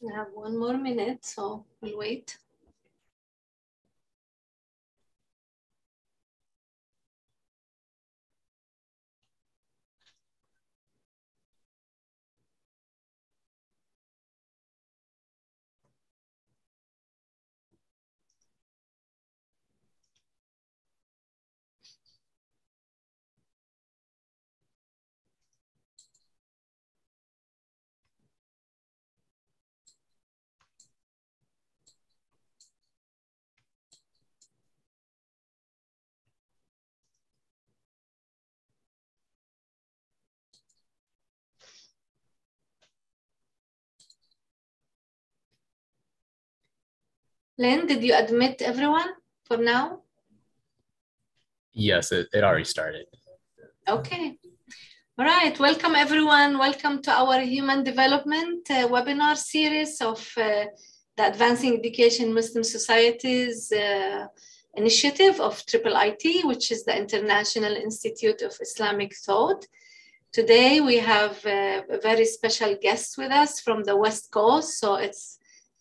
We have one more minute, so we'll wait. Lynn, did you admit everyone for now? Yes, it, it already started. Okay. All right, welcome everyone. Welcome to our Human Development uh, webinar series of uh, the Advancing Education Muslim Societies uh, initiative of Triple IT, which is the International Institute of Islamic Thought. Today we have uh, a very special guest with us from the West Coast, so it's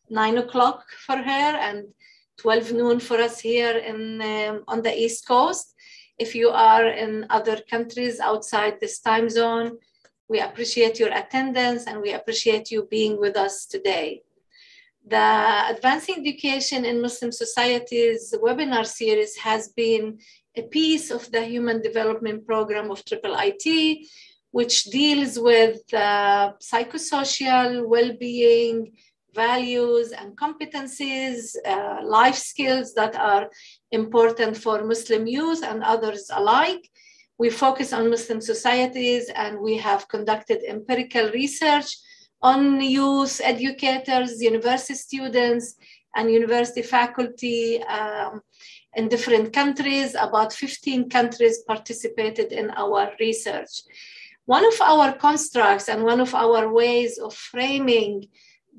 nine o'clock for her and 12 noon for us here in, um, on the East Coast. If you are in other countries outside this time zone, we appreciate your attendance and we appreciate you being with us today. The Advancing Education in Muslim Societies webinar series has been a piece of the Human Development Program of Triple IT, which deals with uh, psychosocial well-being, values and competencies, uh, life skills that are important for Muslim youth and others alike. We focus on Muslim societies and we have conducted empirical research on youth educators, university students, and university faculty um, in different countries. About 15 countries participated in our research. One of our constructs and one of our ways of framing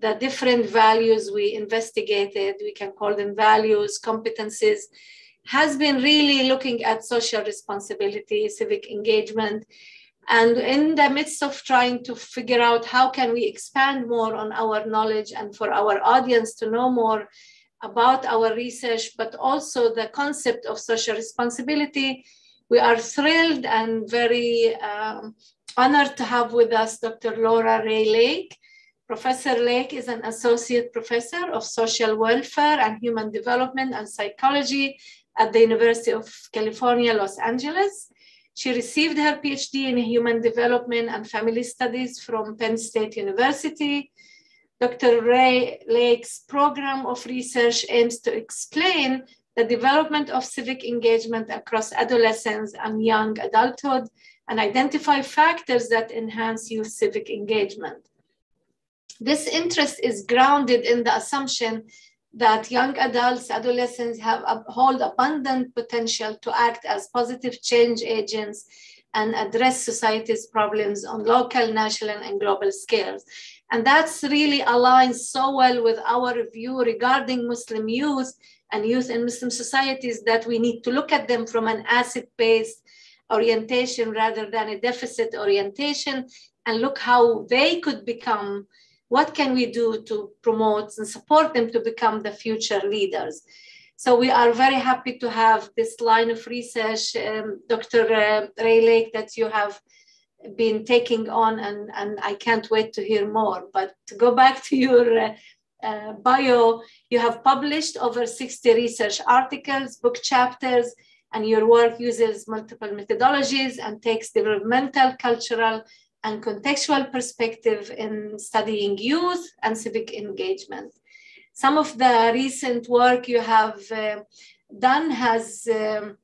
the different values we investigated, we can call them values, competencies, has been really looking at social responsibility, civic engagement, and in the midst of trying to figure out how can we expand more on our knowledge and for our audience to know more about our research, but also the concept of social responsibility, we are thrilled and very um, honored to have with us Dr. Laura Wray-Lake. Professor Lake is an associate professor of social welfare and human development and psychology at the University of California, Los Angeles. She received her PhD in human development and family studies from Penn State University. Dr. Wray-Lake's program of research aims to explain the development of civic engagement across adolescence and young adulthood and identify factors that enhance youth civic engagement. This interest is grounded in the assumption that young adults, adolescents have hold abundant potential to act as positive change agents and address society's problems on local, national, and global scales. And that's really aligns so well with our view regarding Muslim youth and youth in Muslim societies that we need to look at them from an asset-based orientation rather than a deficit orientation and look how they could become what can we do to promote and support them to become the future leaders? So we are very happy to have this line of research, um, Dr. Uh, Wray-Lake, that you have been taking on, and, and I can't wait to hear more. But to go back to your uh, uh, bio, you have published over 60 research articles, book chapters, and your work uses multiple methodologies and takes developmental, cultural, and contextual perspective in studying youth and civic engagement. Some of the recent work you have uh, done has um,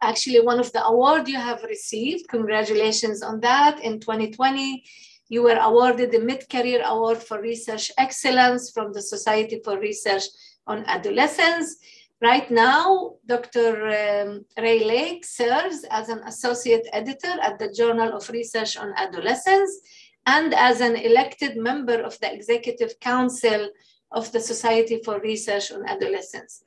actually one of the award you have received. Congratulations on that. In 2020, you were awarded the Mid-Career Award for Research Excellence from the Society for Research on Adolescence. Right now, Dr. Um, Wray-Lake serves as an associate editor at the Journal of Research on Adolescence and as an elected member of the Executive Council of the Society for Research on Adolescence.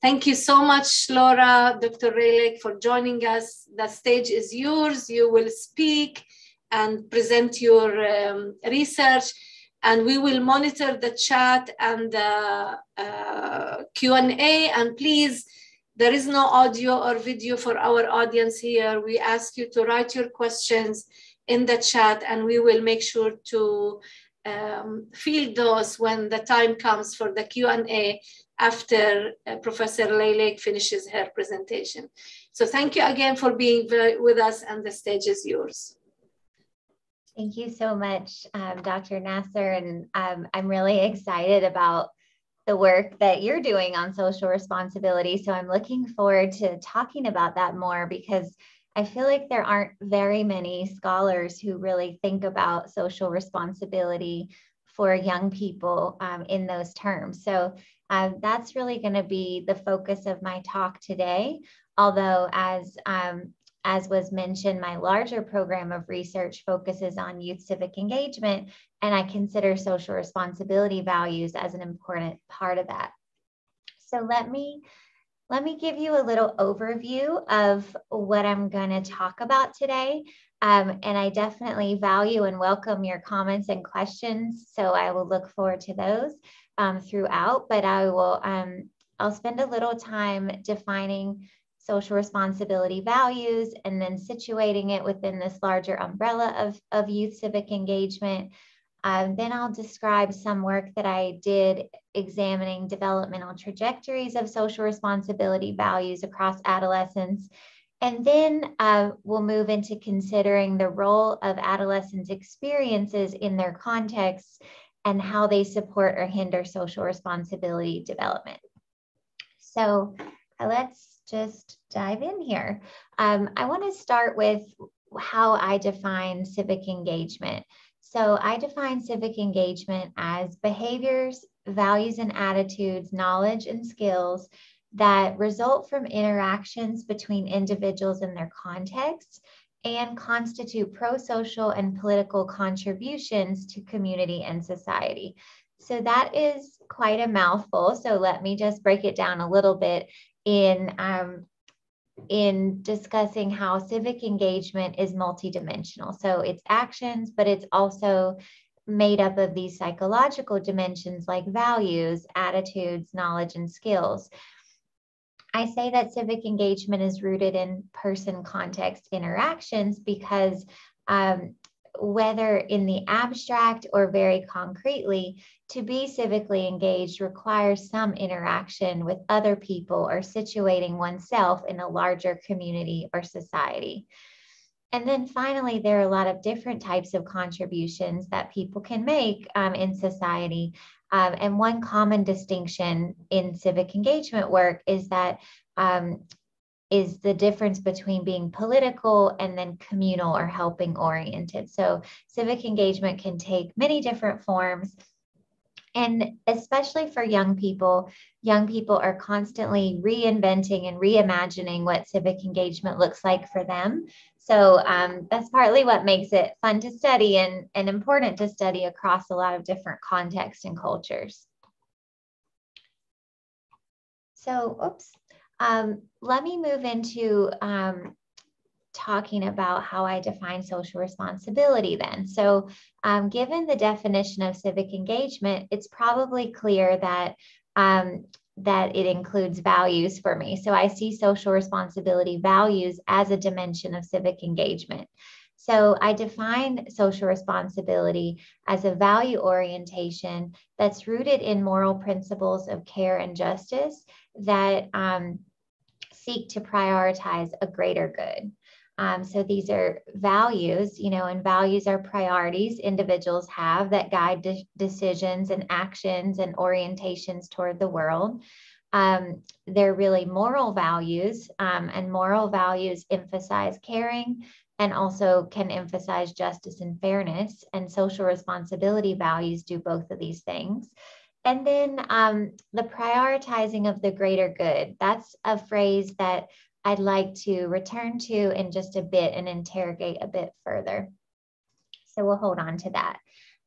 Thank you so much, Laura, Dr. Ray Lake, for joining us. The stage is yours. You will speak and present your um, research. And we will monitor the chat and the uh, Q&A and please there is no audio or video for our audience here. We ask you to write your questions in the chat and we will make sure to um, field those when the time comes for the Q&A after uh, Professor Laylek finishes her presentation. So thank you again for being with us and the stage is yours. Thank you so much, um, Dr. Nasser. And um, I'm really excited about the work that you're doing on social responsibility. So I'm looking forward to talking about that more because I feel like there aren't very many scholars who really think about social responsibility for young people um, in those terms. So uh, that's really going to be the focus of my talk today. Although, as um, as was mentioned, my larger program of research focuses on youth civic engagement, and I consider social responsibility values as an important part of that. So let me let me give you a little overview of what I'm going to talk about today. Um, and I definitely value and welcome your comments and questions. So I will look forward to those um, throughout, but I will, um, I'll spend a little time defining social responsibility values and then situating it within this larger umbrella of, of youth civic engagement. Um, then I'll describe some work that I did examining developmental trajectories of social responsibility values across adolescence. And then uh, we'll move into considering the role of adolescents' experiences in their contexts and how they support or hinder social responsibility development. So uh, let's just dive in here. Um, I want to start with how I define civic engagement. So I define civic engagement as behaviors, values and attitudes, knowledge and skills that result from interactions between individuals and their contexts and constitute pro-social and political contributions to community and society. So that is quite a mouthful. So let me just break it down a little bit in um, in discussing how civic engagement is multidimensional. So it's actions, but it's also made up of these psychological dimensions like values, attitudes, knowledge, and skills. I say that civic engagement is rooted in person context interactions because um, whether in the abstract or very concretely, to be civically engaged requires some interaction with other people or situating oneself in a larger community or society. And then finally, there are a lot of different types of contributions that people can make um, in society. Um, and one common distinction in civic engagement work is that um, is the difference between being political and then communal or helping oriented. So civic engagement can take many different forms. And especially for young people, young people are constantly reinventing and reimagining what civic engagement looks like for them. So um, that's partly what makes it fun to study and, and important to study across a lot of different contexts and cultures. So, oops, um, let me move into um, talking about how I define social responsibility then. So, um, given the definition of civic engagement, it's probably clear that um, that it includes values for me. So I see social responsibility values as a dimension of civic engagement. So I define social responsibility as a value orientation that's rooted in moral principles of care and justice that um, seek to prioritize a greater good. Um, so these are values, you know, and values are priorities individuals have that guide de- decisions and actions and orientations toward the world. Um, they're really moral values, um, and moral values emphasize caring and also can emphasize justice and fairness. And social responsibility values do both of these things. And then um, the prioritizing of the greater good. That's a phrase that I'd like to return to in just a bit and interrogate a bit further. So we'll hold on to that.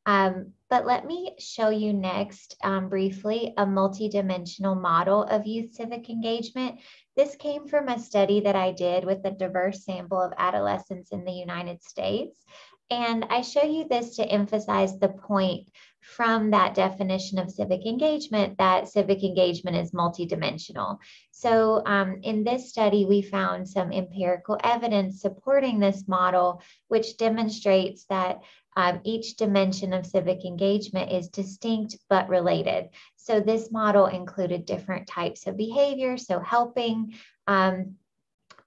Um, but let me show you next um, briefly a multidimensional model of youth civic engagement. This came from a study that I did with a diverse sample of adolescents in the United States. And I show you this to emphasize the point from that definition of civic engagement that civic engagement is multidimensional. So um, in this study, we found some empirical evidence supporting this model, which demonstrates that um, each dimension of civic engagement is distinct but related. So this model included different types of behavior, so helping, um,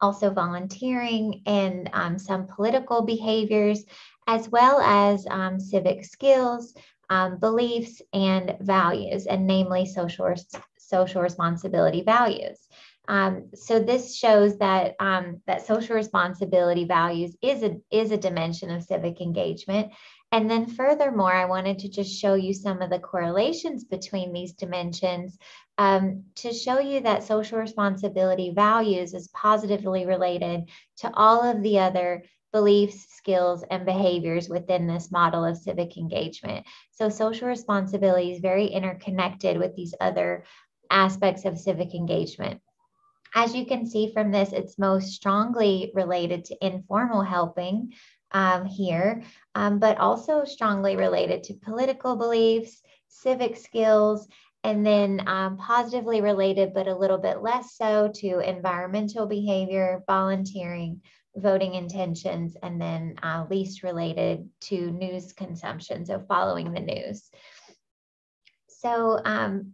also volunteering, and um, some political behaviors, as well as um, civic skills, um, beliefs, and values, and namely social, social responsibility values. Um, so this shows that um, that social responsibility values is a is a dimension of civic engagement. And then furthermore, I wanted to just show you some of the correlations between these dimensions um, to show you that social responsibility values is positively related to all of the other beliefs, skills, and behaviors within this model of civic engagement. So social responsibility is very interconnected with these other aspects of civic engagement. As you can see from this, it's most strongly related to informal helping um, here, um, but also strongly related to political beliefs, civic skills, and then um, positively related, but a little bit less so to environmental behavior, volunteering, voting intentions, and then uh, least related to news consumption, so following the news. So um,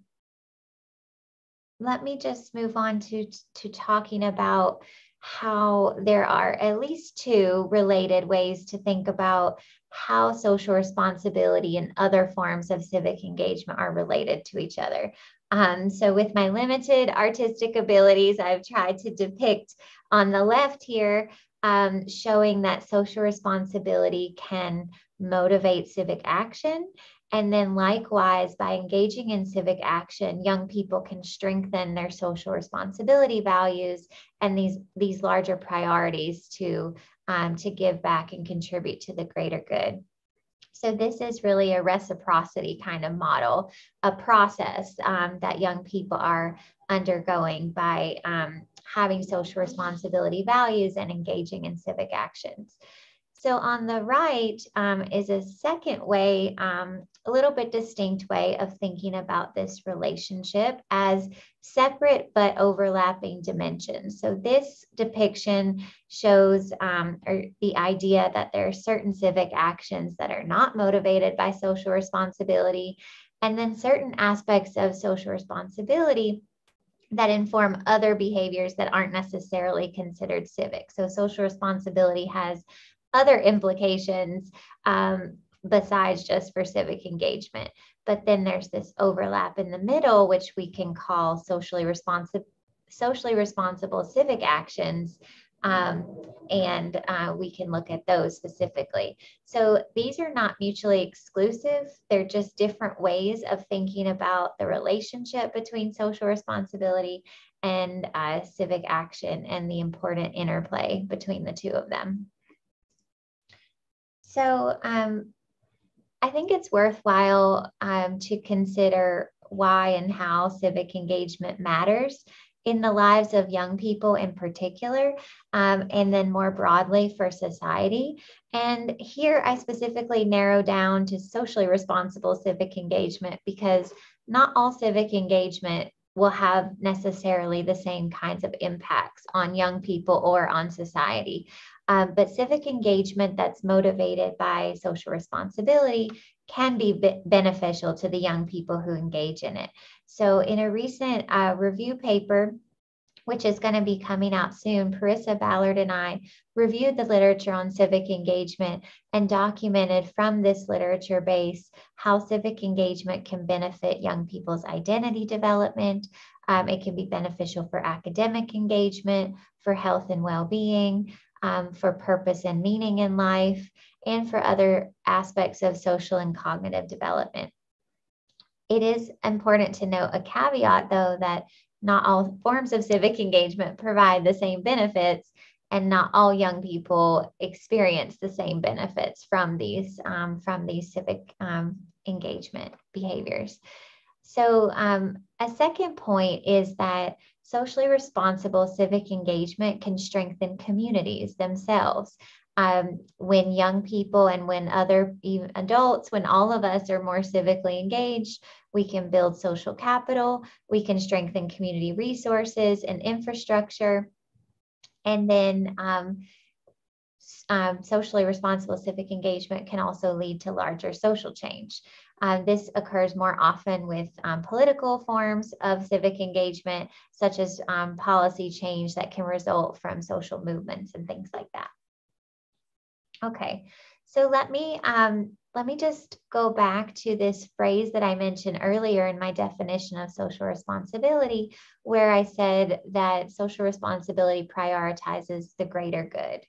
let me just move on to, to talking about how there are at least two related ways to think about how social responsibility and other forms of civic engagement are related to each other. Um, so, with my limited artistic abilities, I've tried to depict on the left here, um, showing that social responsibility can motivate civic action and then, likewise, by engaging in civic action, young people can strengthen their social responsibility values and these, these larger priorities to, um, to give back and contribute to the greater good. So, this is really a reciprocity kind of model, a process um, that young people are undergoing by um, having social responsibility values and engaging in civic actions. So on the right um, is a second way, um, a little bit distinct way of thinking about this relationship as separate but overlapping dimensions. So this depiction shows um, the idea that there are certain civic actions that are not motivated by social responsibility, and then certain aspects of social responsibility that inform other behaviors that aren't necessarily considered civic. So social responsibility has other implications um, besides just for civic engagement. But then there's this overlap in the middle, which we can call socially responsive, socially responsible civic actions. Um, and uh, we can look at those specifically. So these are not mutually exclusive. They're just different ways of thinking about the relationship between social responsibility and uh, civic action and the important interplay between the two of them. So um, I think it's worthwhile um, to consider why and how civic engagement matters in the lives of young people in particular, um, and then more broadly for society. And here I specifically narrow down to socially responsible civic engagement because not all civic engagement will have necessarily the same kinds of impacts on young people or on society. Um, but civic engagement that's motivated by social responsibility can be beneficial to the young people who engage in it. So, in a recent uh, review paper, which is going to be coming out soon, Parissa Ballard and I reviewed the literature on civic engagement and documented from this literature base how civic engagement can benefit young people's identity development. Um, it can be beneficial for academic engagement, for health and well being, um, for purpose and meaning in life, and for other aspects of social and cognitive development. It is important to note a caveat, though, that not all forms of civic engagement provide the same benefits, and not all young people experience the same benefits from these um, from these civic um, engagement behaviors. So, um, a second point is that socially responsible civic engagement can strengthen communities themselves. Um, when young people and when other adults, when all of us are more civically engaged, we can build social capital, we can strengthen community resources and infrastructure. And then um, um, socially responsible civic engagement can also lead to larger social change. Uh, this occurs more often with um, political forms of civic engagement, such as um, policy change that can result from social movements and things like that. Okay, so let me um, let me just go back to this phrase that I mentioned earlier in my definition of social responsibility, where I said that social responsibility prioritizes the greater good.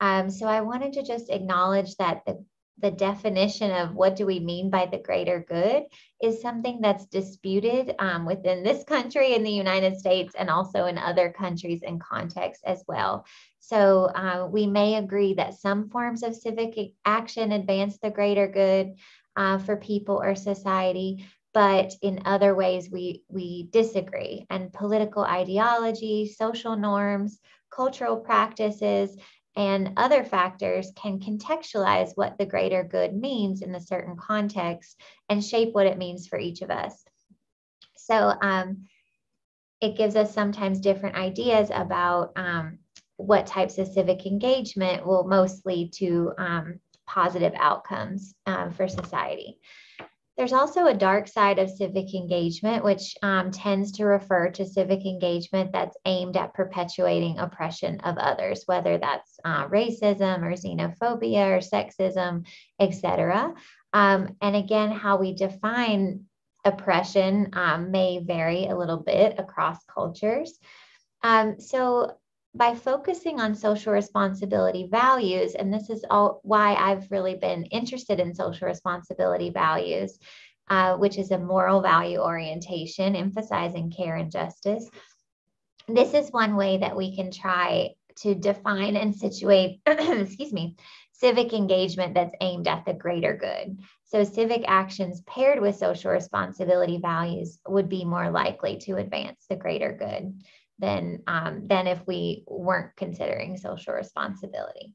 Um, so I wanted to just acknowledge that the, the definition of what do we mean by the greater good is something that's disputed um, within this country in the United States and also in other countries and contexts as well. So uh, we may agree that some forms of civic action advance the greater good uh, for people or society, but in other ways we we disagree. And political ideology, social norms, cultural practices, and other factors can contextualize what the greater good means in a certain context and shape what it means for each of us. So um, it gives us sometimes different ideas about um, what types of civic engagement will most lead to um, positive outcomes um, for society. There's also a dark side of civic engagement, which um, tends to refer to civic engagement that's aimed at perpetuating oppression of others, whether that's uh, racism or xenophobia or sexism, etc. Um, and again, how we define oppression um, may vary a little bit across cultures. Um, so by focusing on social responsibility values, and this is all why I've really been interested in social responsibility values, uh, which is a moral value orientation, emphasizing care and justice. This is one way that we can try to define and situate, excuse me, civic engagement that's aimed at the greater good. So, civic actions paired with social responsibility values would be more likely to advance the greater good than um, than if we weren't considering social responsibility.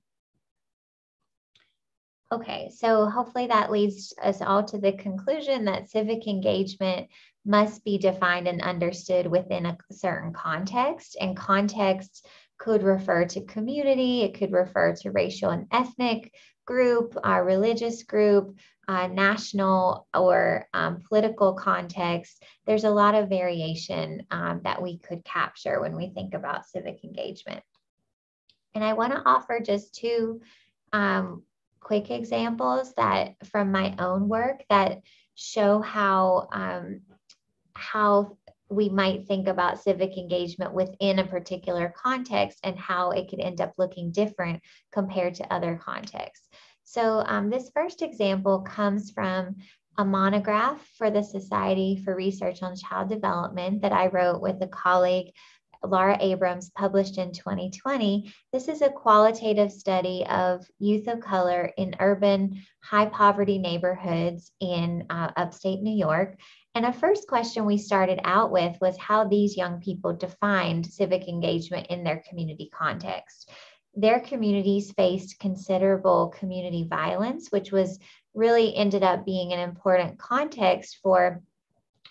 Okay, so hopefully that leads us all to the conclusion that civic engagement must be defined and understood within a certain context, and context could refer to community, it could refer to racial and ethnic group, our religious group, uh, national or um, political context, there's a lot of variation um, that we could capture when we think about civic engagement. And I want to offer just two um, quick examples that from my own work that show how um, how we might think about civic engagement within a particular context and how it could end up looking different compared to other contexts. So um, this first example comes from a monograph for the Society for Research on Child Development that I wrote with a colleague, Laura Abrams, published in 2020. This is a qualitative study of youth of color in urban high poverty neighborhoods in uh, upstate New York. And a first question we started out with was how these young people defined civic engagement in their community context their communities faced considerable community violence, which was really ended up being an important context for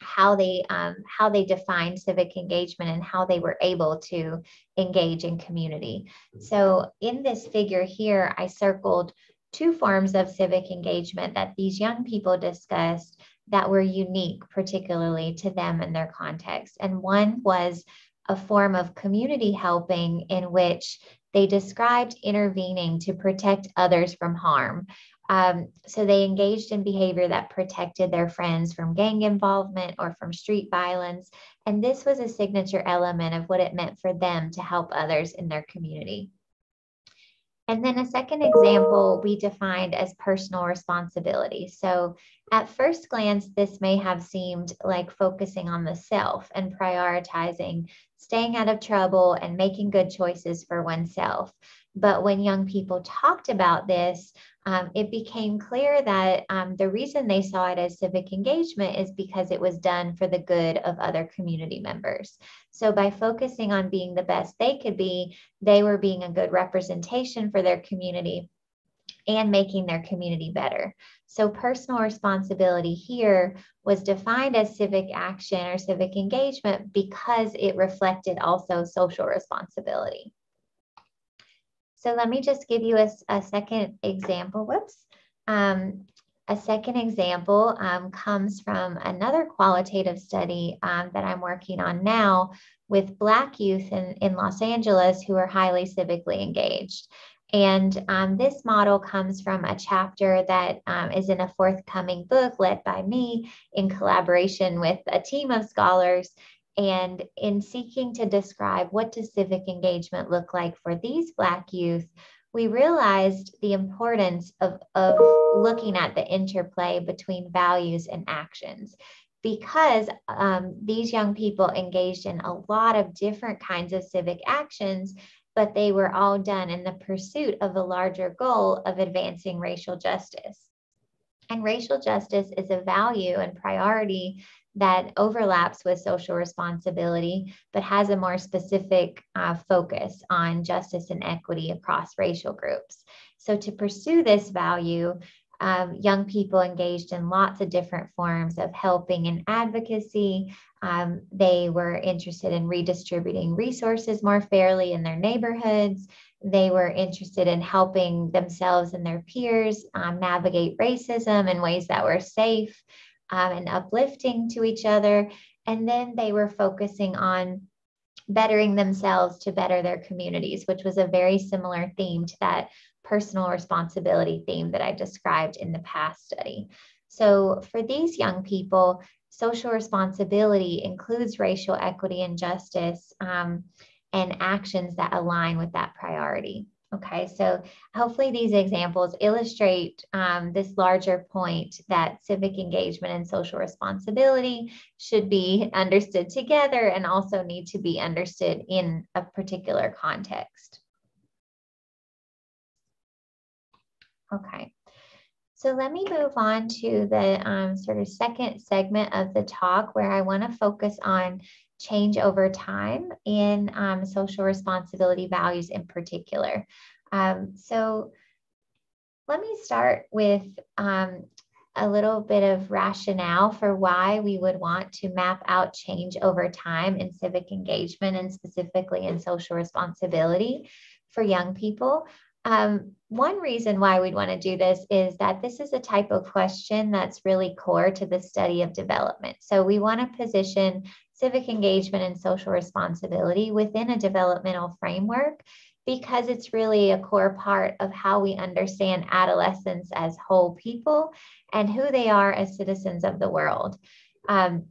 how they um, how they defined civic engagement and how they were able to engage in community. So in this figure here, I circled two forms of civic engagement that these young people discussed that were unique, particularly to them and their context. And one was a form of community helping in which they described intervening to protect others from harm. Um, so they engaged in behavior that protected their friends from gang involvement or from street violence. And this was a signature element of what it meant for them to help others in their community. And then a second example we defined as personal responsibility. So at first glance, this may have seemed like focusing on the self and prioritizing staying out of trouble and making good choices for oneself. But when young people talked about this, um, it became clear that um, the reason they saw it as civic engagement is because it was done for the good of other community members. So, by focusing on being the best they could be, they were being a good representation for their community and making their community better. So, personal responsibility here was defined as civic action or civic engagement because it reflected also social responsibility. So let me just give you a, a second example. Whoops. Um, a second example um, comes from another qualitative study um, that I'm working on now with Black youth in, in Los Angeles who are highly civically engaged. And um, this model comes from a chapter that um, is in a forthcoming book led by me in collaboration with a team of scholars. And in seeking to describe what does civic engagement look like for these Black youth, we realized the importance of, of looking at the interplay between values and actions. Because um, these young people engaged in a lot of different kinds of civic actions, but they were all done in the pursuit of the larger goal of advancing racial justice. And racial justice is a value and priority that overlaps with social responsibility, but has a more specific uh, focus on justice and equity across racial groups. So, to pursue this value, um, young people engaged in lots of different forms of helping and advocacy. Um, they were interested in redistributing resources more fairly in their neighborhoods. They were interested in helping themselves and their peers um, navigate racism in ways that were safe um, and uplifting to each other. And then they were focusing on bettering themselves to better their communities, which was a very similar theme to that personal responsibility theme that I described in the past study. So, for these young people, social responsibility includes racial equity and justice um, and actions that align with that priority. Okay, so hopefully these examples illustrate um, this larger point that civic engagement and social responsibility should be understood together and also need to be understood in a particular context. Okay, so let me move on to the um, sort of second segment of the talk where I want to focus on change over time in um, social responsibility values in particular. Um, so let me start with um, a little bit of rationale for why we would want to map out change over time in civic engagement and specifically in social responsibility for young people. Um, one reason why we'd want to do this is that this is a type of question that's really core to the study of development. So we want to position civic engagement and social responsibility within a developmental framework because it's really a core part of how we understand adolescents as whole people and who they are as citizens of the world. Um,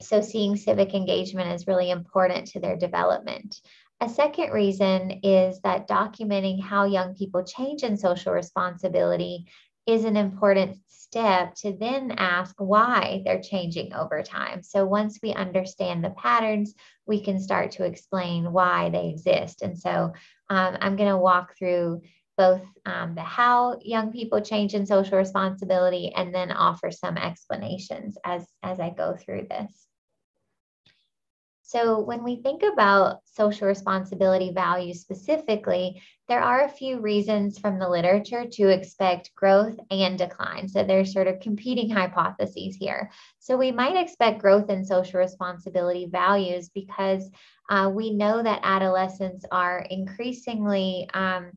so, seeing civic engagement is really important to their development. A second reason is that documenting how young people change in social responsibility is an important step to then ask why they're changing over time. So once we understand the patterns, we can start to explain why they exist. And so um, I'm going to walk through both um, the how young people change in social responsibility and then offer some explanations as, as I go through this. So, when we think about social responsibility values specifically, there are a few reasons from the literature to expect growth and decline. So, there's sort of competing hypotheses here. So, we might expect growth in social responsibility values because uh, we know that adolescents are increasingly. Um,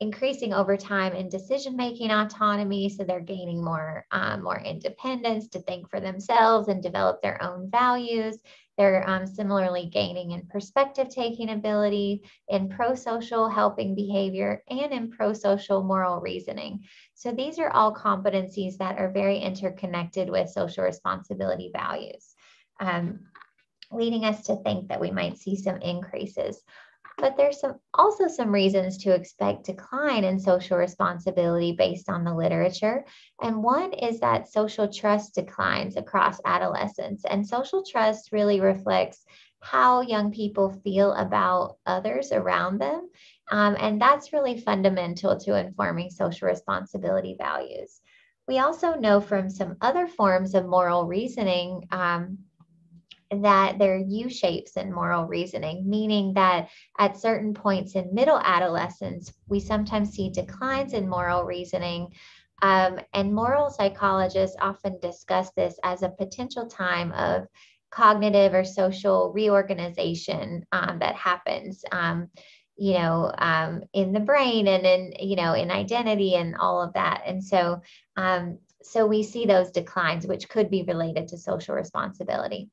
increasing over time in decision making autonomy so they're gaining more um, more independence to think for themselves and develop their own values they're um, similarly gaining in perspective taking ability, in pro social helping behavior, and in pro social moral reasoning. So these are all competencies that are very interconnected with social responsibility values, um, leading us to think that we might see some increases. But there's some also some reasons to expect decline in social responsibility based on the literature. And one is that social trust declines across adolescence. And social trust really reflects how young people feel about others around them Um, and that's really fundamental to informing social responsibility values. We also know from some other forms of moral reasoning um, that there are U shapes in moral reasoning, meaning that at certain points in middle adolescence, we sometimes see declines in moral reasoning. Um, and moral psychologists often discuss this as a potential time of cognitive or social reorganization um, that happens. Um, you know, um, in the brain and in, you know, in identity and all of that. And so, um, so we see those declines, which could be related to social responsibility.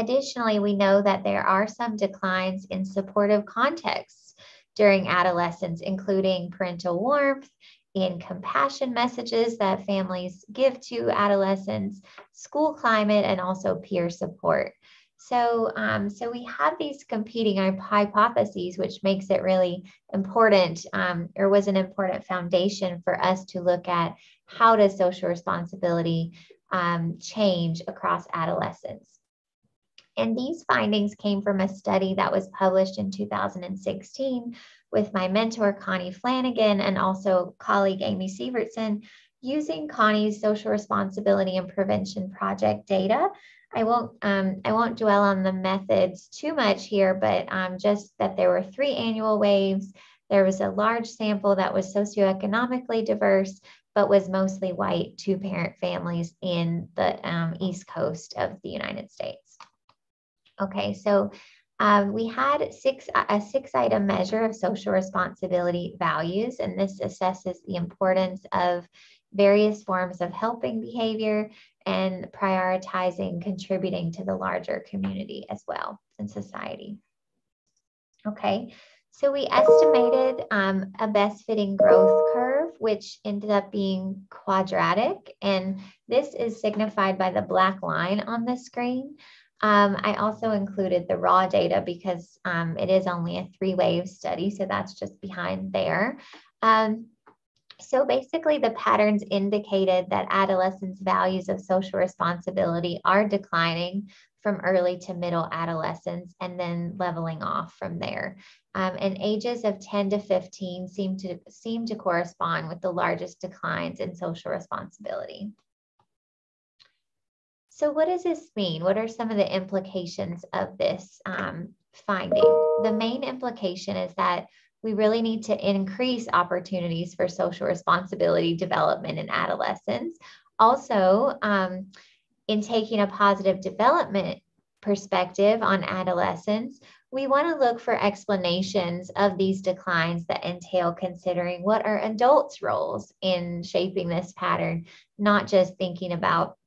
Additionally, we know that there are some declines in supportive contexts during adolescence, including parental warmth, in compassion messages that families give to adolescents, school climate, and also peer support. So, um, so we have these competing hypotheses, which makes it really important, um, or was an important foundation for us to look at how does social responsibility um, change across adolescence. And these findings came from a study that was published in 2016 with my mentor, Connie Flanagan, and also colleague Amy Syvertsen, using Connie's social responsibility and prevention project data I won't um, I won't dwell on the methods too much here, but um, just that there were three annual waves. There was a large sample that was socioeconomically diverse, but was mostly white two parent families in the um, East Coast of the United States. Okay, so um, we had six a six item measure of social responsibility values, and this assesses the importance of various forms of helping behavior and prioritizing contributing to the larger community as well in society. Okay, so we estimated um, a best fitting growth curve, which ended up being quadratic. And this is signified by the black line on the screen. Um, I also included the raw data because um, it is only a three wave study. So that's just behind there. Um, so basically, the patterns indicated that adolescents' values of social responsibility are declining from early to middle adolescence and then leveling off from there. Um, and ages of 10 to 15 seem to seem to correspond with the largest declines in social responsibility. So what does this mean? What are some of the implications of this um, finding? The main implication is that we really need to increase opportunities for social responsibility development in adolescents. Also, um, in taking a positive development perspective on adolescents, we want to look for explanations of these declines that entail considering what are adults' roles in shaping this pattern, not just thinking about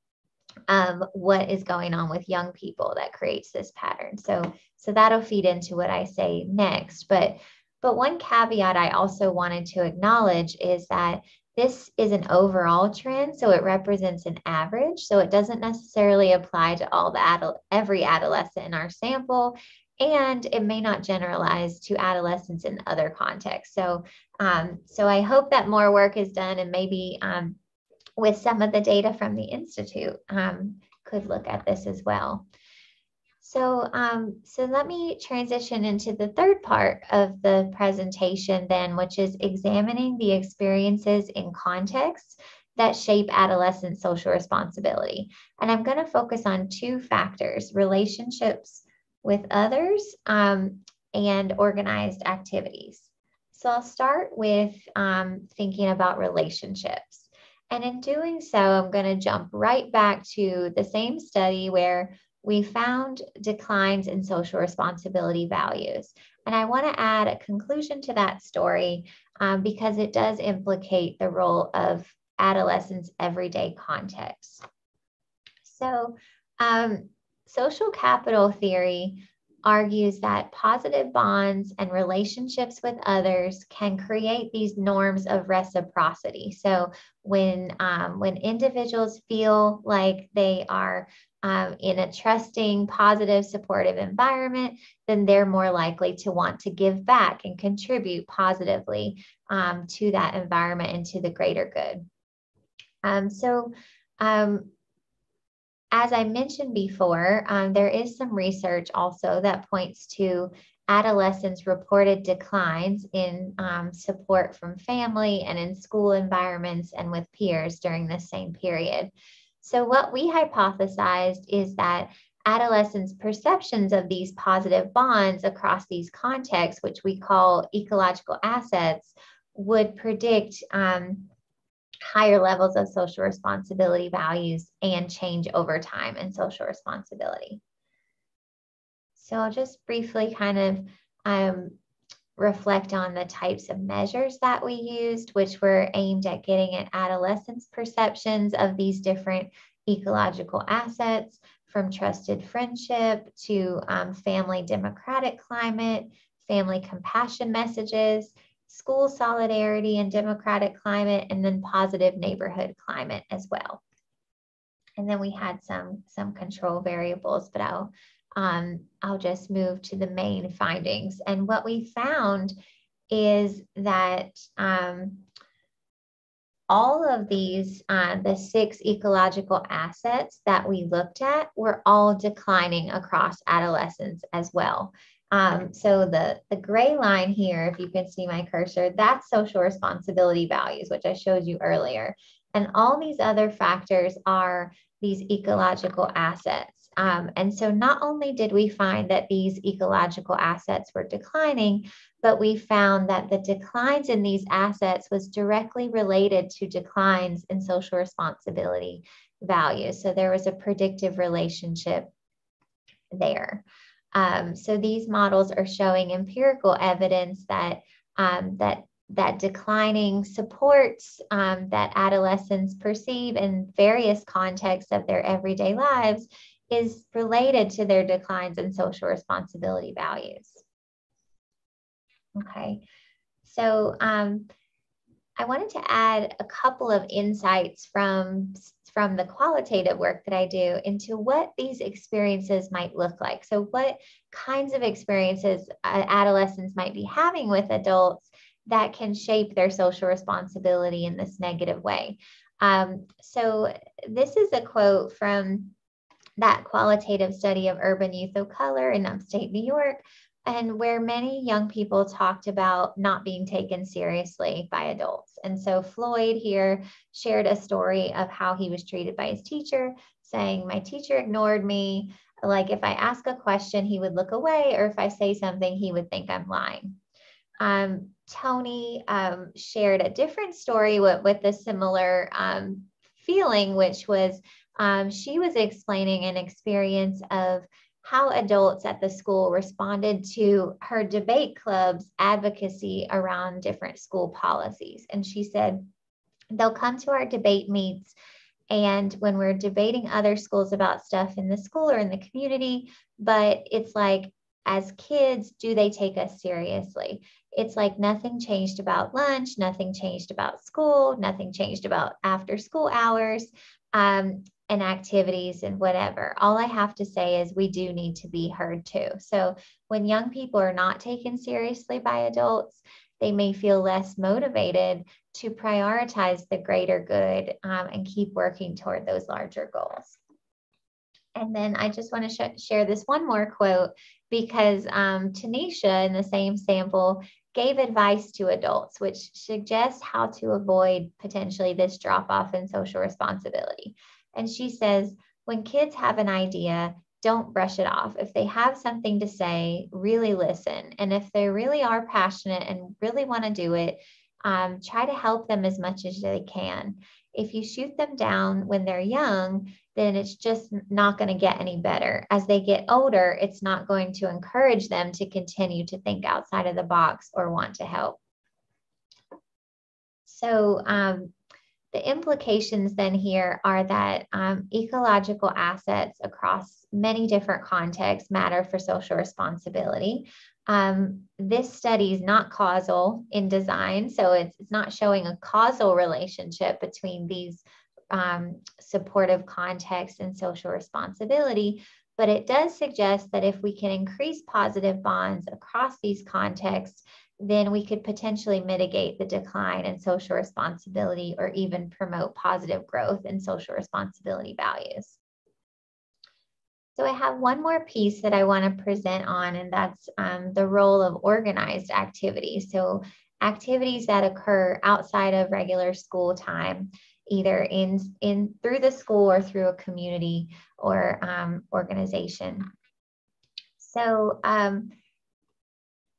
um, what is going on with young people that creates this pattern. So, so that'll feed into what I say next. But but one caveat I also wanted to acknowledge is that this is an overall trend, so it represents an average. So it doesn't necessarily apply to all the adult, every adolescent in our sample, and it may not generalize to adolescents in other contexts. So, um, so I hope that more work is done, and maybe um, with some of the data from the institute um, could look at this as well. So, um, so let me transition into the third part of the presentation then, which is examining the experiences in context that shape adolescent social responsibility. And I'm going to focus on two factors, relationships with others um, and organized activities. So I'll start with um, thinking about relationships. And in doing so, I'm going to jump right back to the same study where we found declines in social responsibility values. And I want to add a conclusion to that story um, because it does implicate the role of adolescents' everyday context. So, um, social capital theory argues that positive bonds and relationships with others can create these norms of reciprocity. So when um, when individuals feel like they are um, in a trusting, positive, supportive environment, then they're more likely to want to give back and contribute positively um, to that environment and to the greater good. Um, so, um, as I mentioned before, um, there is some research also that points to adolescents reported declines in um, support from family and in school environments and with peers during the same period. So, what we hypothesized is that adolescents' perceptions of these positive bonds across these contexts, which we call ecological assets, would predict um, higher levels of social responsibility values and change over time in social responsibility. So I'll just briefly kind of um, reflect on the types of measures that we used, which were aimed at getting at adolescents' perceptions of these different ecological assets, from trusted friendship to um, family democratic climate, family compassion messages, school solidarity and democratic climate, and then positive neighborhood climate as well. And then we had some, some control variables, but I'll um, I'll just move to the main findings. And what we found is that um, all of these, uh, the six ecological assets that we looked at were all declining across adolescence as well. Um, so the, the gray line here, if you can see my cursor, that's social responsibility values, which I showed you earlier. And all these other factors are these ecological assets. Um, and so not only did we find that these ecological assets were declining, but we found that the declines in these assets was directly related to declines in social responsibility values. So there was a predictive relationship there. Um, so these models are showing empirical evidence that um, that that declining supports um, that adolescents perceive in various contexts of their everyday lives is related to their declines in social responsibility values. Okay, so um, I wanted to add a couple of insights from, from the qualitative work that I do into what these experiences might look like. So, what kinds of experiences uh, adolescents might be having with adults that can shape their social responsibility in this negative way. Um, so, this is a quote from that qualitative study of urban youth of color in upstate New York, and where many young people talked about not being taken seriously by adults. And so Floyd here shared a story of how he was treated by his teacher, saying, My teacher ignored me. Like if I ask a question, he would look away, or if I say something, he would think I'm lying. Um, Tony um, shared a different story with, with a similar um, feeling, which was um, she was explaining an experience of how adults at the school responded to her debate club's advocacy around different school policies. And she said, they'll come to our debate meets. And when we're debating other schools about stuff in the school or in the community, but it's like, as kids, do they take us seriously? It's like nothing changed about lunch, nothing changed about school, nothing changed about after school hours. Um, and activities and whatever. All I have to say is we do need to be heard too. So when young people are not taken seriously by adults, they may feel less motivated to prioritize the greater good um, and keep working toward those larger goals. And then I just want to sh- share this one more quote because um, Tanisha in the same sample gave advice to adults, which suggests how to avoid potentially this drop off in social responsibility. And she says, when kids have an idea, don't brush it off. If they have something to say, really listen. And if they really are passionate and really want to do it, um, try to help them as much as they can. If you shoot them down when they're young, then it's just not going to get any better. As they get older, it's not going to encourage them to continue to think outside of the box or want to help. So, um, the implications then here are that um, ecological assets across many different contexts matter for social responsibility. Um, this study is not causal in design, so it's, it's not showing a causal relationship between these um, supportive contexts and social responsibility, but it does suggest that if we can increase positive bonds across these contexts, then we could potentially mitigate the decline in social responsibility or even promote positive growth in social responsibility values. So I have one more piece that I want to present on, and that's um, the role of organized activities. So activities that occur outside of regular school time, either in, in through the school or through a community or um, organization. So um,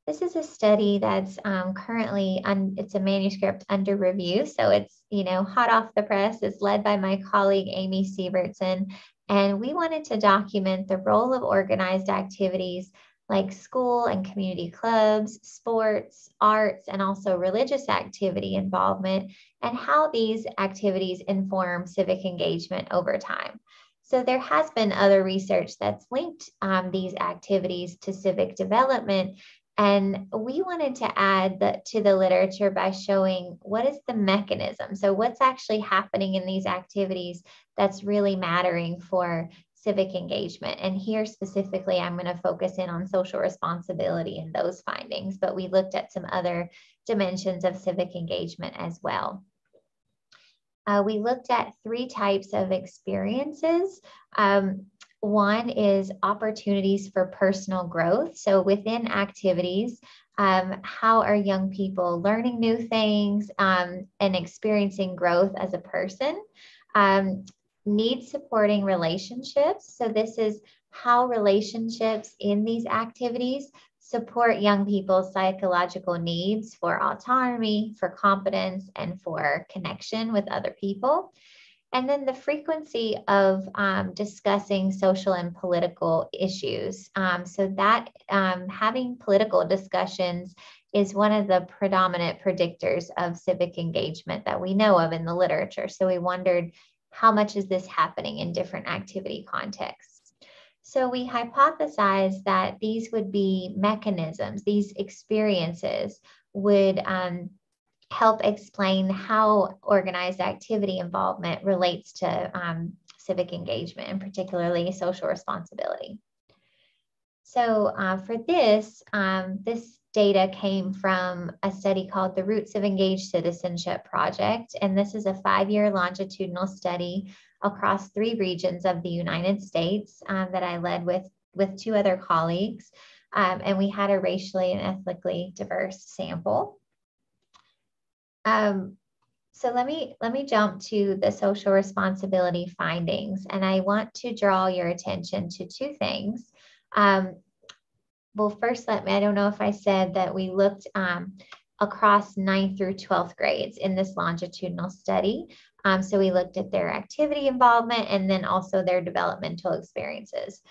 this is a study that's um, currently, on, it's a manuscript under review. So it's, you know, hot off the press. It's led by my colleague, Amy Syvertsen. And we wanted to document the role of organized activities like school and community clubs, sports, arts, and also religious activity involvement, and how these activities inform civic engagement over time. So there has been other research that's linked um, these activities to civic development. And we wanted to add that to the literature by showing what is the mechanism. So what's actually happening in these activities that's really mattering for civic engagement. And here specifically, I'm going to focus in on social responsibility and those findings, but we looked at some other dimensions of civic engagement as well. Uh, we looked at three types of experiences. Um, one is opportunities for personal growth. So within activities, um, how are young people learning new things um, and experiencing growth as a person? Um, need supporting relationships. So this is how relationships in these activities support young people's psychological needs for autonomy, for competence, and for connection with other people. And then the frequency of um, discussing social and political issues. Um, so that um, having political discussions is one of the predominant predictors of civic engagement that we know of in the literature. So we wondered how much is this happening in different activity contexts. So we hypothesized that these would be mechanisms, these experiences would um, help explain how organized activity involvement relates to um, civic engagement and particularly social responsibility. So uh, for this, um, this data came from a study called the Roots of Engaged Citizenship Project. And this is a five-year longitudinal study across three regions of the United States um, that I led with, with two other colleagues. Um, and we had a racially and ethnically diverse sample. Um, so let me let me jump to the social responsibility findings, and I want to draw your attention to two things. Um, well, first, let me. I don't know if I said that we looked um, across 9th through 12th grades in this longitudinal study. Um, so we looked at their activity involvement and then also their developmental experiences.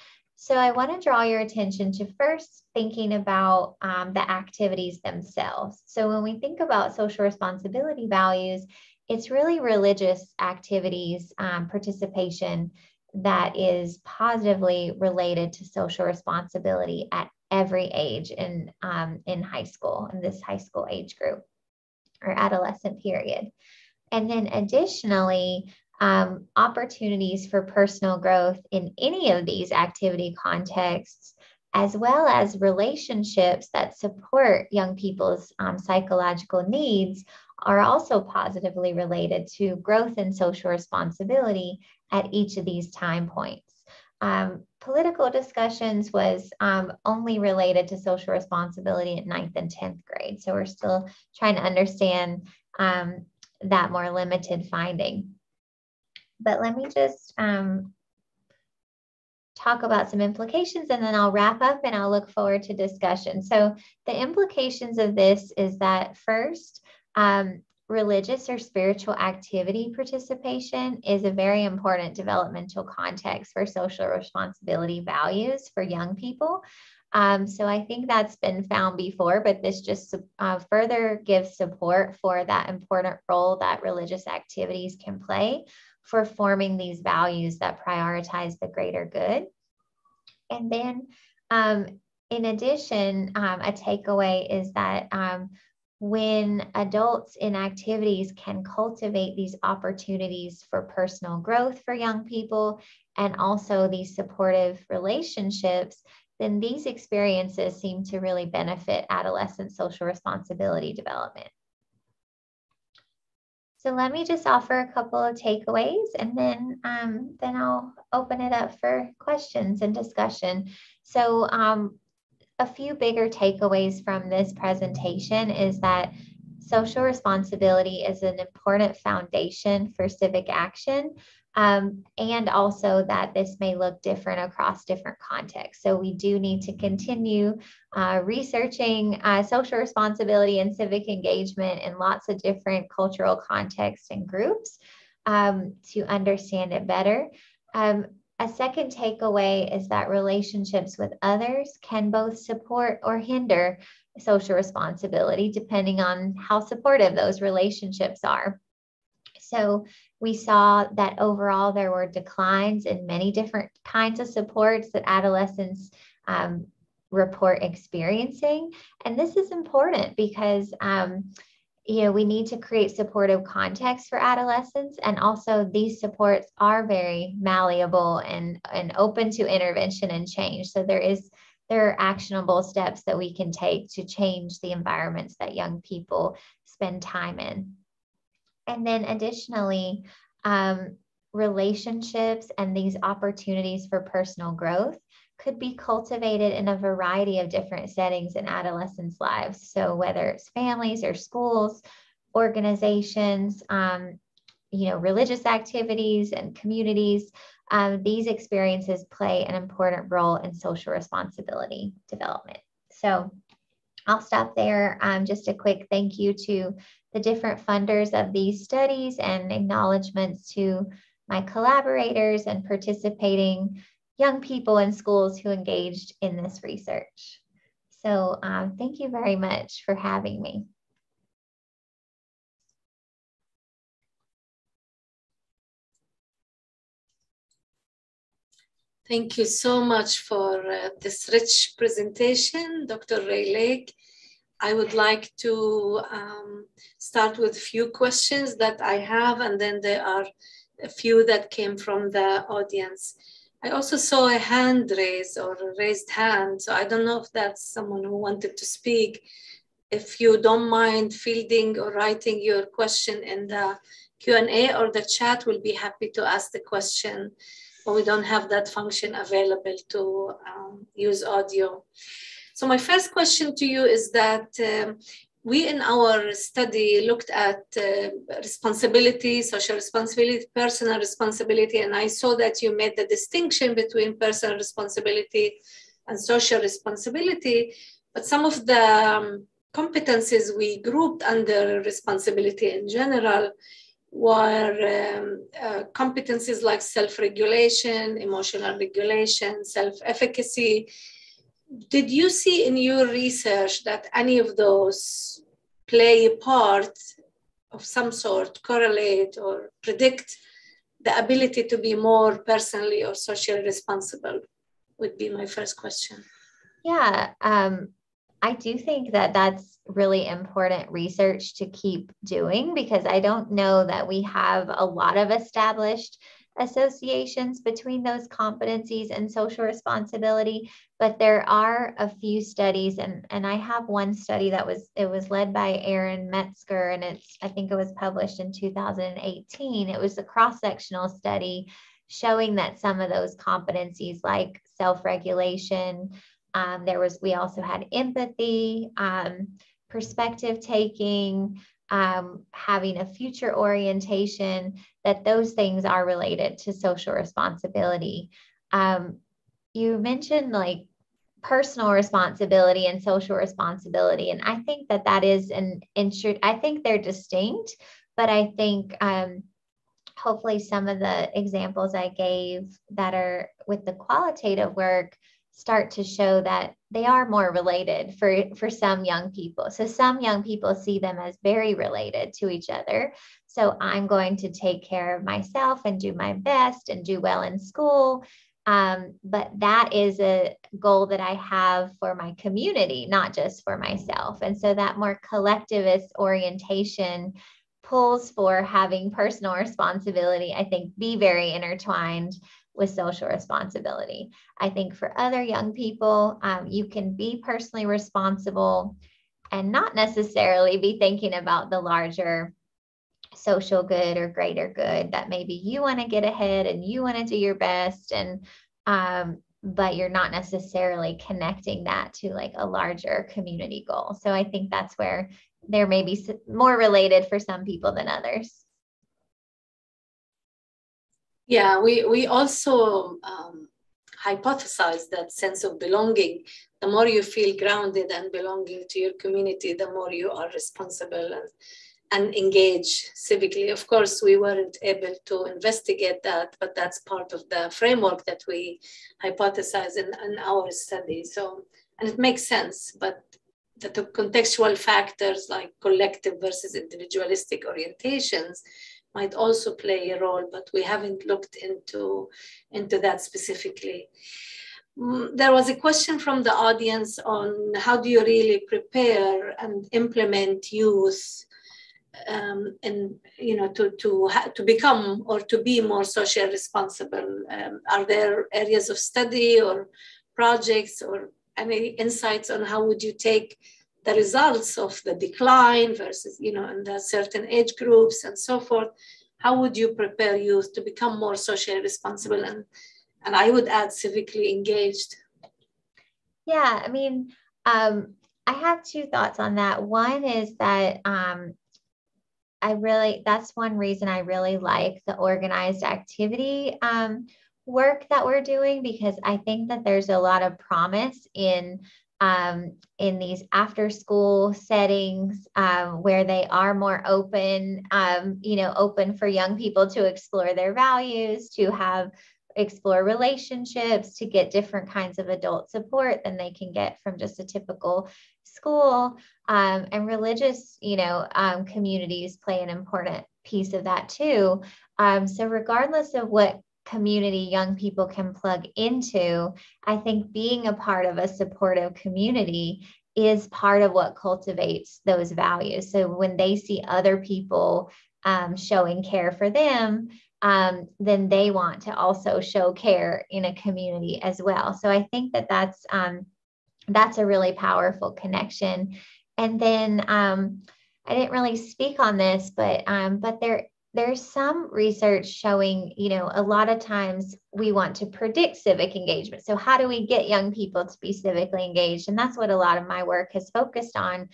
So I want to draw your attention to first thinking about um, the activities themselves. So when we think about social responsibility values, it's really religious activities, um, participation that is positively related to social responsibility at every age in, um, in high school, in this high school age group or adolescent period. And then additionally, um, opportunities for personal growth in any of these activity contexts, as well as relationships that support young people's um, psychological needs, are also positively related to growth and social responsibility at each of these time points. Um, political discussions was um, only related to social responsibility at ninth and 10th grade. So we're still trying to understand um, that more limited finding. But let me just um, talk about some implications and then I'll wrap up and I'll look forward to discussion. So the implications of this is that first, um, religious or spiritual activity participation is a very important developmental context for social responsibility values for young people. Um, so I think that's been found before, but this just uh, further gives support for that important role that religious activities can play for forming these values that prioritize the greater good. And then, um, in addition, um, a takeaway is that um, when adults in activities can cultivate these opportunities for personal growth for young people and also these supportive relationships, then these experiences seem to really benefit adolescent social responsibility development. So let me just offer a couple of takeaways and then, um, then I'll open it up for questions and discussion. So um, a few bigger takeaways from this presentation is that social responsibility is an important foundation for civic action. Um, and also that this may look different across different contexts. So we do need to continue uh, researching uh, social responsibility and civic engagement in lots of different cultural contexts and groups um, to understand it better. Um, a second takeaway is that relationships with others can both support or hinder social responsibility depending on how supportive those relationships are. So we saw that overall there were declines in many different kinds of supports that adolescents um, report experiencing. And this is important because um, you know we need to create supportive context for adolescents. And also these supports are very malleable and and open to intervention and change. So there is there are actionable steps that we can take to change the environments that young people spend time in and then additionally, um, relationships and these opportunities for personal growth could be cultivated in a variety of different settings in adolescents' lives. So whether it's families or schools, organizations, um, you know, religious activities and communities, um, these experiences play an important role in social responsibility development. So I'll stop there. Um, just a quick thank you to the different funders of these studies and acknowledgments to my collaborators and participating young people in schools who engaged in this research. So um, thank you very much for having me. Thank you so much for uh, this rich presentation, Dr. Wray-Lake. I would like to um, start with a few questions that I have, and then there are a few that came from the audience. I also saw a hand raise or a raised hand, so I don't know if that's someone who wanted to speak. If you don't mind fielding or writing your question in the Q&A or the chat, we'll be happy to ask the question, but we don't have that function available to um, use audio. So my first question to you is that um, we in our study looked at uh, responsibility, social responsibility, personal responsibility, and I saw that you made the distinction between personal responsibility and social responsibility. But some of the um, competencies we grouped under responsibility in general were um, uh, competencies like self-regulation, emotional regulation, self-efficacy, did you see in your research that any of those play a part of some sort, correlate or predict the ability to be more personally or socially responsible? Would be my first question. Yeah, um, I do think that that's really important research to keep doing because I don't know that we have a lot of established associations between those competencies and social responsibility but there are a few studies and and i have one study that was it was led by aaron metzger and it's i think it was published in 2018 it was a cross-sectional study showing that some of those competencies like self-regulation um, there was we also had empathy um, perspective taking um, having a future orientation, that those things are related to social responsibility. Um, you mentioned like personal responsibility and social responsibility, and I think that that is an insured. I think they're distinct, but I think um, hopefully some of the examples I gave that are with the qualitative work start to show that they are more related for for some young people. So some young people see them as very related to each other. So i'm going to take care of myself and do my best and do well in school. Um, but that is a goal that i have for my community not just for myself. And so that more collectivist orientation pulls for having personal responsibility i think be very intertwined with social responsibility. I think for other young people, um, you can be personally responsible and not necessarily be thinking about the larger social good or greater good that maybe you want to get ahead and you want to do your best. And um, but you're not necessarily connecting that to like a larger community goal. So i think that's where there may be more related for some people than others yeah we we also um, hypothesize that sense of belonging the more you feel grounded and belonging to your community the more you are responsible and and engage civically. Of course, we weren't able to investigate that, but that's part of the framework that we hypothesize in, in our study. So, and it makes sense, but the, the contextual factors like collective versus individualistic orientations might also play a role, but we haven't looked into, into that specifically. Mm, there was a question from the audience on how do you really prepare and implement youth um, and you know to to to become or to be more socially responsible um, are there areas of study or projects or any insights on how would you take the results of the decline versus you know in the certain age groups and so forth how would you prepare youth to become more socially responsible and and i would add civically engaged? Yeah i mean um, i have two thoughts on that. One is that um, I really, that's one reason I really like the organized activity um, work that we're doing because I think that there's a lot of promise in um, in these after school settings um, where they are more open, um, you know, open for young people to explore their values, to have explore relationships, to get different kinds of adult support than they can get from just a typical school. Um, and religious, you know, um, communities play an important piece of that too. Um, so regardless of what community young people can plug into, I think being a part of a supportive community is part of what cultivates those values. So when they see other people um, showing care for them, um, then they want to also show care in a community as well. So I think that that's um, that's a really powerful connection. And then um, I didn't really speak on this, but um, but there there's some research showing, you know, a lot of times we want to predict civic engagement. So how do we get young people to be civically engaged? And that's what a lot of my work has focused on.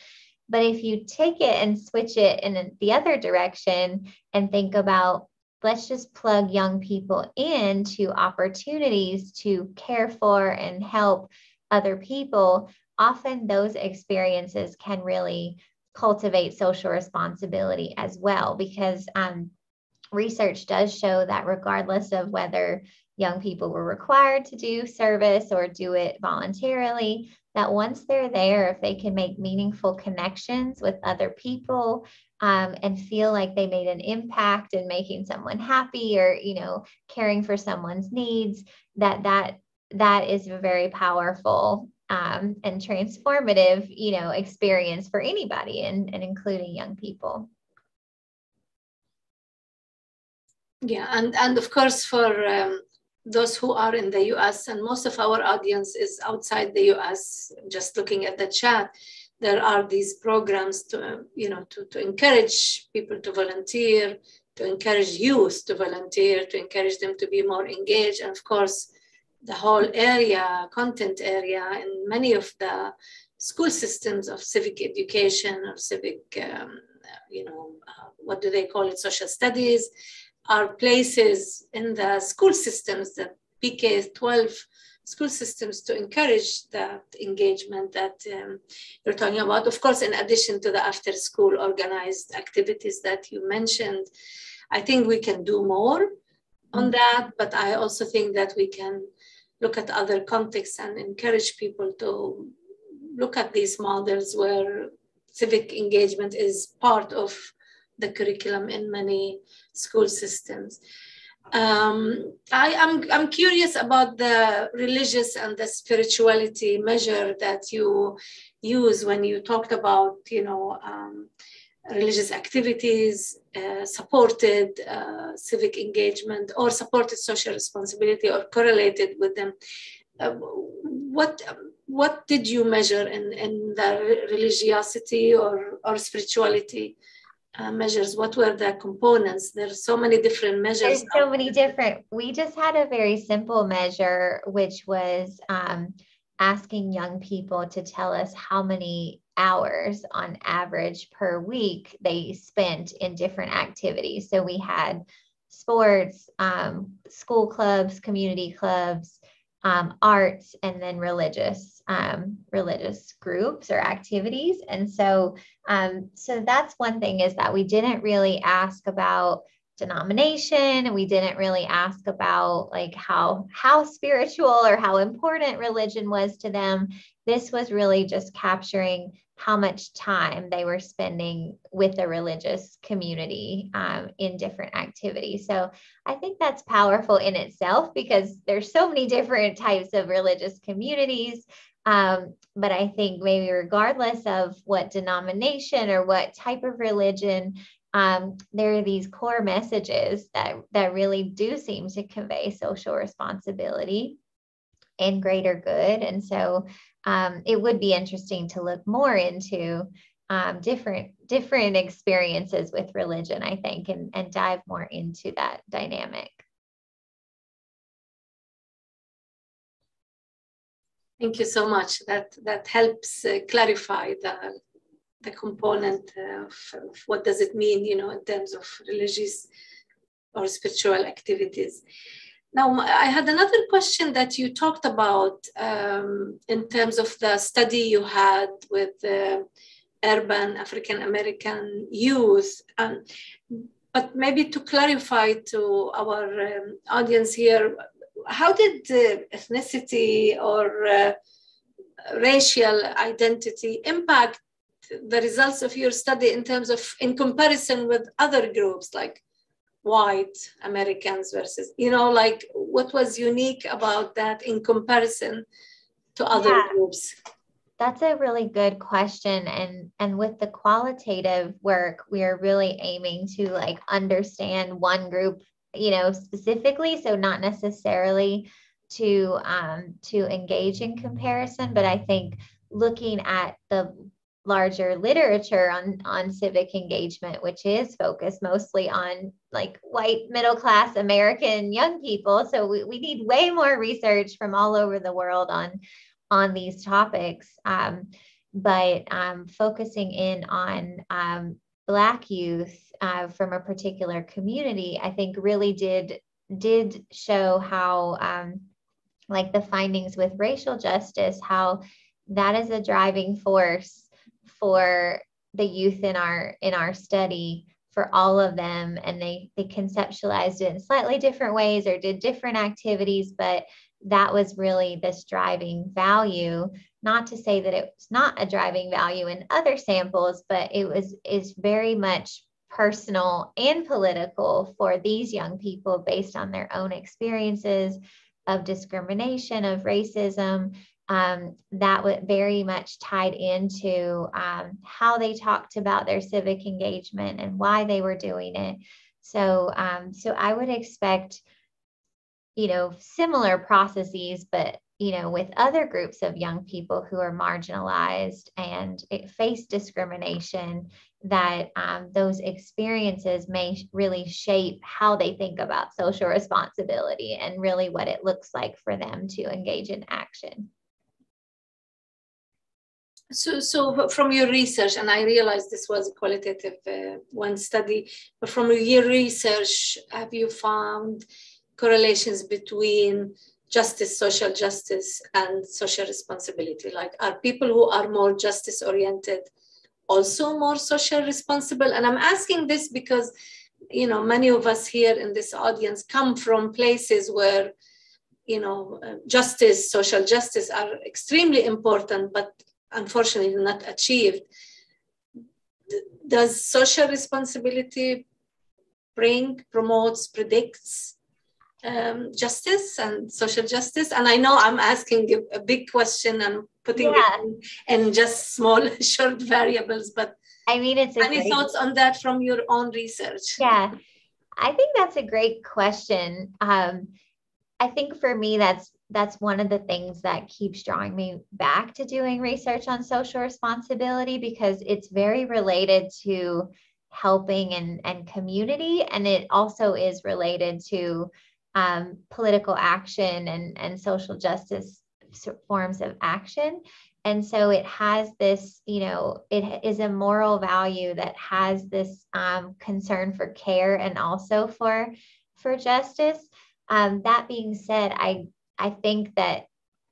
But if you take it and switch it in the other direction and think about let's just plug young people into opportunities to care for and help other people, often those experiences can really cultivate social responsibility as well because um, research does show that regardless of whether young people were required to do service or do it voluntarily that once they're there if they can make meaningful connections with other people um, and feel like they made an impact in making someone happy or you know caring for someone's needs that that that is a very powerful um, and transformative you know experience for anybody and, and including young people yeah and and of course for um, those who are in the us and most of our audience is outside the us just looking at the chat there are these programs to, you know, to, to encourage people to volunteer, to encourage youth to volunteer, to encourage them to be more engaged. And of course, the whole area, content area, in many of the school systems of civic education or civic, um, you know, uh, what do they call it, social studies, are places in the school systems the PK 12 school systems to encourage that engagement that um, you're talking about. Of course, in addition to the after school organized activities that you mentioned, I think we can do more on mm. that, but I also think that we can look at other contexts and encourage people to look at these models where civic engagement is part of the curriculum in many school systems. Um, I am I'm, curious about the religious and the spirituality measure that you use when you talked about you know um, religious activities, uh, supported uh, civic engagement, or supported social responsibility, or correlated with them. Uh, what what did you measure in, in the religiosity or, or spirituality uh, measures? What were the components? There's so many different measures. There's so many different. We just had a very simple measure, which was um, asking young people to tell us how many hours on average per week they spent in different activities. So we had sports, um, school clubs, community clubs, um, arts, and then religious um, religious groups or activities. And so, um, so that's one thing is that we didn't really ask about denomination we didn't really ask about like how how spiritual or how important religion was to them this was really just capturing how much time they were spending with the religious community um, in different activities. So i think that's powerful in itself because there's so many different types of religious communities. Um, but i think maybe regardless of what denomination or what type of religion um, there are these core messages that that really do seem to convey social responsibility and greater good. And so um, it would be interesting to look more into um, different different experiences with religion i think and, and dive more into that dynamic thank you so much that that helps uh, clarify the the component of, of, what does it mean, you know, in terms of religious or spiritual activities. Now, I had another question that you talked about um, in terms of the study you had with uh, urban African American youth. Um, but maybe to clarify to our um, audience here, how did ethnicity or uh, racial identity impact the results of your study in terms of in comparison with other groups like white Americans versus, you know, like what was unique about that in comparison to other yeah. groups? That's a really good question. And and with the qualitative work, we are really aiming to like understand one group, you know, specifically. So not necessarily to um to engage in comparison, but I think looking at the larger literature on on civic engagement which is focused mostly on like white middle class american young people. So we, we need way more research from all over the world on on these topics. Um, but um, focusing in on um, black youth uh, from a particular community i think really did did show how um, like the findings with racial justice how that is a driving force for the youth in our in our study for all of them and they they conceptualized it in slightly different ways or did different activities but that was really this driving value. Not to say that it's not a driving value in other samples but it was is very much personal and political for these young people based on their own experiences of discrimination of racism um, that was very much tied into um, how they talked about their civic engagement and why they were doing it. So, um, so I would expect, you know, similar processes, but you know, with other groups of young people who are marginalized and face discrimination, that um, those experiences may really shape how they think about social responsibility and really what it looks like for them to engage in action. So, so from your research, and I realized this was a qualitative uh, one study, but from your research, have you found correlations between justice, social justice, and social responsibility? Like, are people who are more justice oriented also more social responsible? And I'm asking this because, you know, many of us here in this audience come from places where you know, uh, justice, social justice are extremely important, but unfortunately not achieved. Does social responsibility bring, promotes, predicts um, justice and social justice? And I know I'm asking a, a big question and putting yeah. it in, in, just small, short variables, but I mean, it's any great... thoughts on that from your own research? Yeah, I think that's a great question. Um, I think for me, that's that's one of the things that keeps drawing me back to doing research on social responsibility because it's very related to helping and, and community. And it also is related to um, political action and, and social justice forms of action. And so it has this, you know, it is a moral value that has this um, concern for care and also for for justice. Um, that being said, I I think that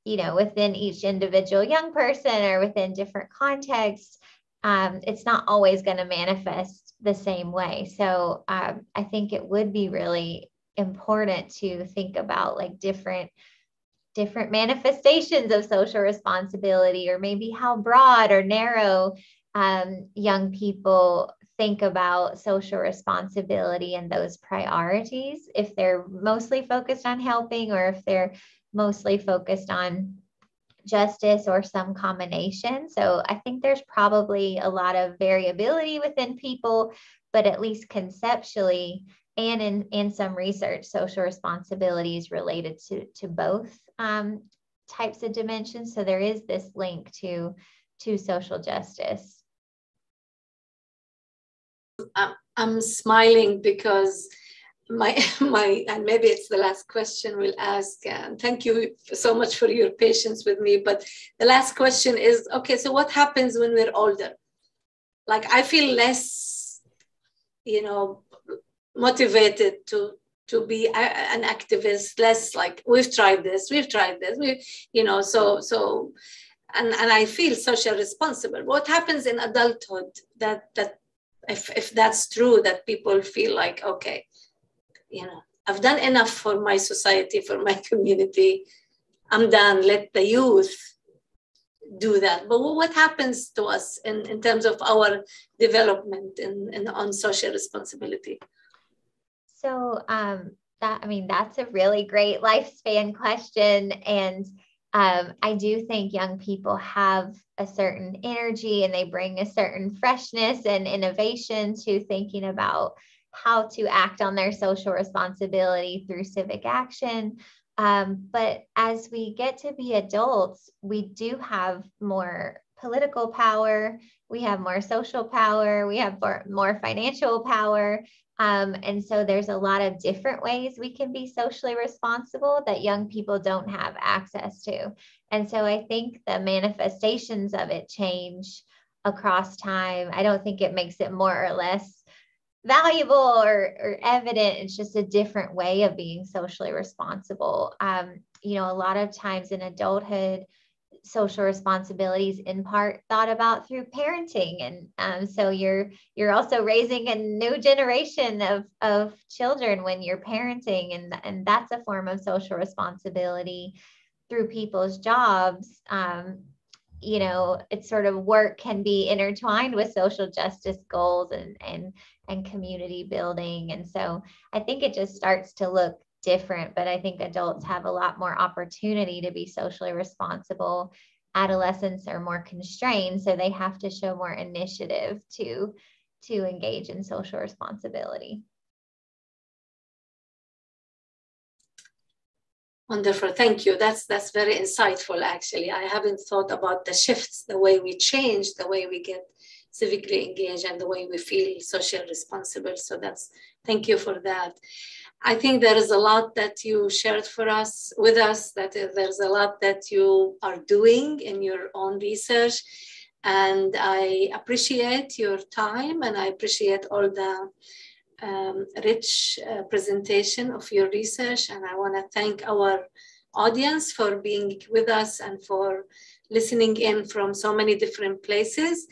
you know within each individual young person or within different contexts, um, it's not always going to manifest the same way. So um, I think it would be really important to think about like different different manifestations of social responsibility or maybe how broad or narrow um, young people think about social responsibility and those priorities if they're mostly focused on helping or if they're mostly focused on justice or some combination. So I think there's probably a lot of variability within people, but at least conceptually and in, in some research, social responsibilities related to, to both um, types of dimensions. So there is this link to, to social justice. I'm smiling because my my and maybe it's the last question we'll ask. And thank you so much for your patience with me. But the last question is okay so what happens when we're older? Like i feel less you know motivated to to be an activist less like we've tried this we've tried this we you know so so and and i feel social responsible. What happens in adulthood that that if if that's true that people feel like okay you know i've done enough for my society for my community. I'm done. Let the youth do that. But what happens to us in, in terms of our development in, in on social responsibility? So um, that I mean that's a really great lifespan question, and um, I do think young people have a certain energy and they bring a certain freshness and innovation to thinking about how to act on their social responsibility through civic action. Um, but as we get to be adults, we do have more political power, we have more social power, we have more, more financial power. Um, and so there's a lot of different ways we can be socially responsible that young people don't have access to. And so I think the manifestations of it change across time. I don't think it makes it more or less valuable or, or evident. It's just a different way of being socially responsible. Um, you know, a lot of times in adulthood, social responsibilities in part thought about through parenting and um, so you're you're also raising a new generation of of children when you're parenting and and that's a form of social responsibility through people's jobs um, you know it's sort of work can be intertwined with social justice goals and and and community building and so i think it just starts to look different, but I think adults have a lot more opportunity to be socially responsible. Adolescents are more constrained, so they have to show more initiative to, to engage in social responsibility. Wonderful, thank you. That's that's very insightful. Actually, I haven't thought about the shifts, the way we change, the way we get civically engaged, and the way we feel social responsible. So that's thank you for that. I think there is a lot that you shared for us with us, that uh, there's a lot that you are doing in your own research. And I appreciate your time and I appreciate all the um, rich uh, presentation of your research. And I want to thank our audience for being with us and for listening in from so many different places.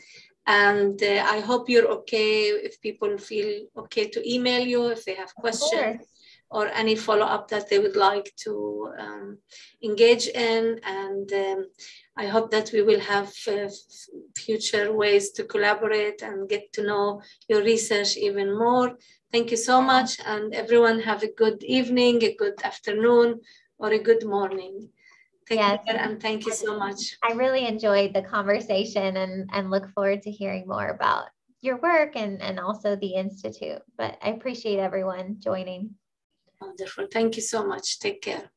And uh, I hope you're okay if people feel okay to email you if they have questions or any follow-up that they would like to um, engage in. And um, I hope that we will have uh, future ways to collaborate and get to know your research even more. Thank you so much. And everyone have a good evening, a good afternoon, or a good morning. Take yes. care and thank you so much. I really enjoyed the conversation and, and look forward to hearing more about your work and, and also the Institute. But I appreciate everyone joining. Wonderful. Thank you so much. Take care.